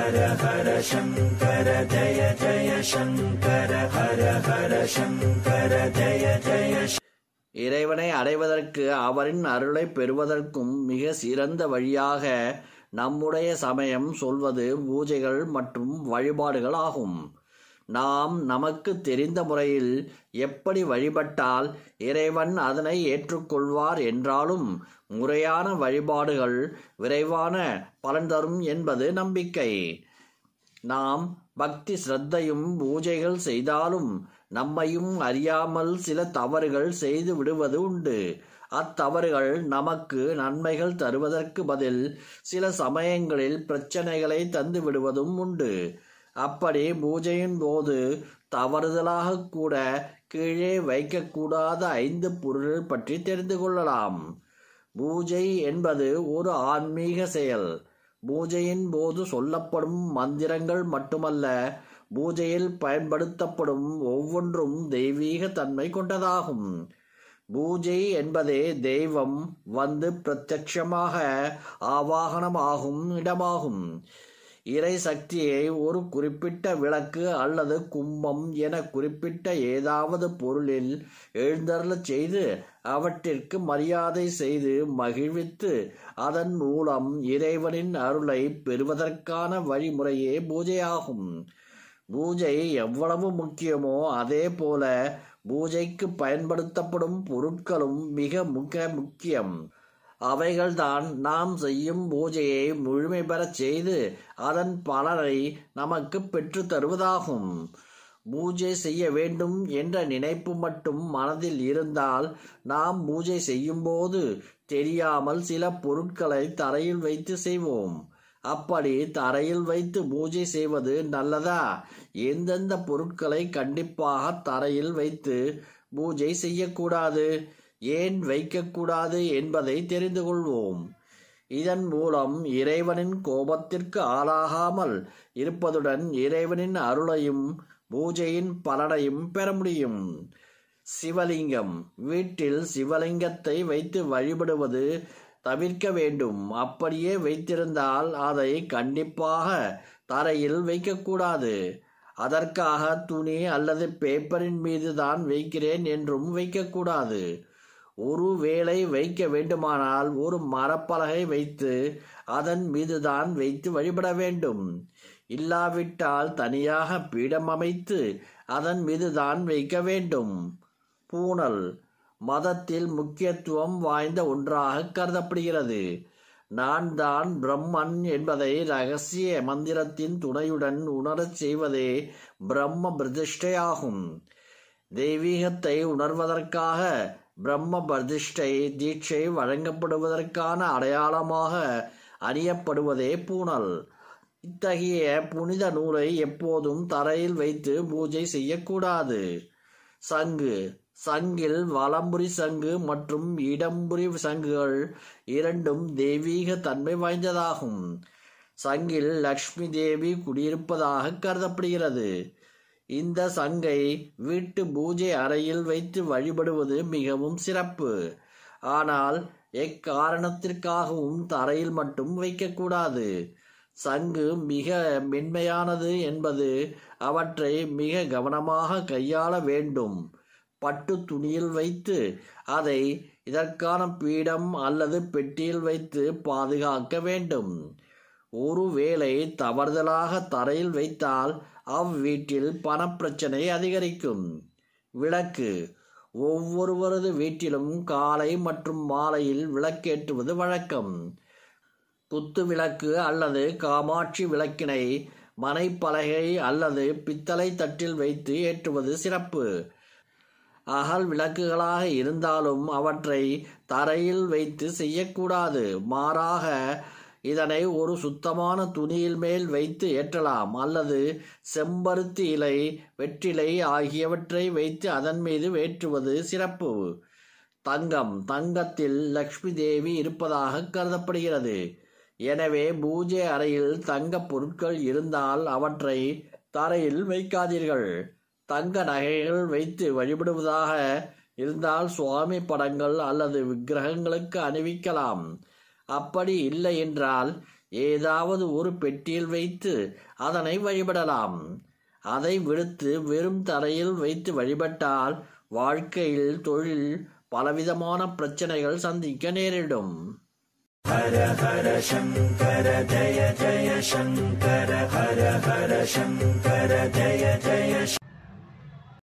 ஹர ஹர சங்கர ஜய ஜய சங்கர ஹர ஹர சங்கர ஜய ஜய இறைவனை அடைவதற்கு அவரின் அருளை பெறுவதற்கும் மிக சிறந்த வழியாக நம்முடைய சமயம் சொல்வது பூஜைகள் மற்றும் வழிபாடுகள் ஆகும். நாம் நமக்கு தெரிந்த முறையில் எப்படி வழிபட்டால் இறைவன் அதனை ஏற்றுக்கொள்வார் என்றாலும் முறையான வழிபாடுகள் விரைவான பலன் தரும் என்பது நம்பிக்கை. நாம் பக்தி சிரத்தையும் பூஜைகள் செய்தாலும் நம்மையும் அறியாமல் சில தவறுகள் செய்து விடுவது உண்டு. அத்தவறுகள் நமக்கு நன்மைகள் தருவதற்கு பதில் சில சமயங்களில் பிரச்சனைகளை தந்து விடுவதும் உண்டு. அப்படி பூஜையின் போது தவறுதலாக கூட கீழே வைக்கக்கூடாத ஐந்து பொருள் பற்றி தெரிந்து கொள்ளலாம். பூஜை என்பது ஒரு ஆன்மீக செயல். பூஜையின் போது சொல்லப்படும் மந்திரங்கள் மட்டுமல்ல பூஜையில் பயன்படுத்தப்படும் ஒவ்வொன்றும் தெய்வீக தன்மை கொண்டதாகும். பூஜை என்பதே தெய்வம் வந்து பிரத்யட்சமாக ஆவாகனமாகும் இடமாகும். இறை சக்தியை ஒரு குறிப்பிட்ட விளக்கு அல்லது கும்பம் என குறிப்பிட்ட ஏதாவது பொருளில் எழுந்தருளச் செய்து அவற்றிற்கு மரியாதை செய்து மகிழ்வித்து அதன் மூலம் இறைவனின் அருளை பெறுவதற்கான வழிமுறையே பூஜையாகும். பூஜை எவ்வளவு முக்கியமோ அதே போல பூஜைக்கு பயன்படுத்தப்படும் பொருட்களும் மிக மிக முக்கியம். அவைகள்தான் நாம் செய்யும் பூஜையை முழுமை பெறச் செய்து அதன் பலனை நமக்கு பெற்று தருவதாகும். பூஜை செய்ய வேண்டும் என்ற நினைப்பு மட்டும் மனதில் இருந்தால் நாம் பூஜை செய்யும்போது தெரியாமல் சில பொருட்களை தரையில் வைத்து செய்வோம். அப்படி தரையில் வைத்து பூஜை செய்வது நல்லதா? எந்தெந்த பொருட்களை கண்டிப்பாக தரையில் வைத்து பூஜை செய்யக்கூடாது? ஏன் வைக்கக்கூடாது என்பதை தெரிந்து கொள்வோம் இதன் மூலம் இறைவனின் கோபத்திற்கு ஆளாகாமல் இருப்பதுடன் இறைவனின் அருளையும் பூஜையின் பலனையும் பெற முடியும். சிவலிங்கம். வீட்டில் சிவலிங்கத்தை வைத்து வழிபடுவது தவிர்க்க வேண்டும். அப்படியே வைத்திருந்தால் அதை கண்டிப்பாக தரையில் வைக்கக்கூடாது. அதற்காக துணி அல்லது பேப்பரின் மீது தான் வைக்கிறேன் என்றும் வைக்கக்கூடாது. ஒரு வேளை வைக்க வேண்டுமானால் ஒரு மரப்பலகை வைத்து அதன் மீதுதான் வைத்து வழிபட வேண்டும். இல்லாவிட்டால் தனியாக பீடம் அமைத்து அதன் மீதுதான் வைக்க வேண்டும். பூணல் மதத்தில் முக்கியத்துவம் வாய்ந்த ஒன்றாக கருதப்படுகிறது. நான் தான் பிரம்மன் என்பதை ரகசிய மந்திரத்தின் துணையுடன் உணரச் செய்வதே பிரம்ம பிரதிஷ்டையாகும். தெய்வீகத்தை உணர்வதற்காக பிரம்ம பிரதிஷ்டை தீட்சை வழங்கப்படுவதற்கான அடையாளமாக அறியப்படுவதே பூணல். இத்தகைய புனித நூலை எப்போதும் தரையில் வைத்து பூஜை செய்யக்கூடாது. சங்கு. சங்கில் வலம்புரி சங்கு மற்றும் இடம்புரி சங்குகள் இரண்டும் தெய்வீக தன்மை வாய்ந்ததாகும். சங்கில் லக்ஷ்மி தேவி குடியிருப்பதாக கருதப்படுகிறது. இந்த சங்கை வீட்டு பூஜை அறையில் வைத்து வழிபடுவது மிகவும் சிறப்பு. ஆனால் எக்காரணத்திற்காகவும் தரையில் மட்டும் வைக்கக்கூடாது. சங்கு மிக மென்மையானது என்பது அவற்றை மிக கவனமாக கையாள வேண்டும். பட்டு துணியில் வைத்து அதை இதற்கான பீடம் அல்லது பெட்டியில் வைத்து பாதுகாக்க வேண்டும். ஒருவேளை தவறுதலாக தரையில் வைத்தால் அவ்வீட்டில் பணப்பிரச்சனை அதிகரிக்கும். விளக்கு. ஒவ்வொருவரது வீட்டிலும் காலை மற்றும் மாலையில் விளக்கேற்றுவது வழக்கம். குத்து விளக்கு அல்லது காமாட்சி விளக்கினை மனைப்பலகை அல்லது பித்தளை தட்டில் வைத்து ஏற்றுவது சிறப்பு. அகல் விளக்குகளாக இருந்தாலும் அவற்றை தரையில் வைத்து செய்யக்கூடாது. மாறாக இதனை ஒரு சுத்தமான துணியில் மேல் வைத்து ஏற்றலாம். அல்லது செம்பருத்தி இலை வெற்றிலை ஆகியவற்றை வைத்து அதன் மீது வேற்றுவது சிறப்பு. தங்கம். தங்கத்தில் லக்ஷ்மி தேவி இருப்பதாக கருதப்படுகிறது. எனவே பூஜை அறையில் தங்க பொருட்கள் இருந்தால் அவற்றை தரையில் வைக்காதீர்கள். தங்க நகைகள் வைத்து வழிபடுவதாக இருந்தால் சுவாமி படங்கள் அல்லது விக்கிரகங்களுக்கு அணிவிக்கலாம். அப்படி இல்லை என்றால் ஏதாவது ஒரு பெட்டியில் வைத்து அதனை வழிபடலாம். அதை விடுத்து வெறும் தரையில் வைத்து வழிபட்டால் வாழ்க்கையில் தொழில் பலவிதமான பிரச்சனைகள் சந்திக்க நேரிடும். ஹர ஹர சங்கர ஜய ஜய சங்கர ஹர ஹர சங்கர ஜய ஜய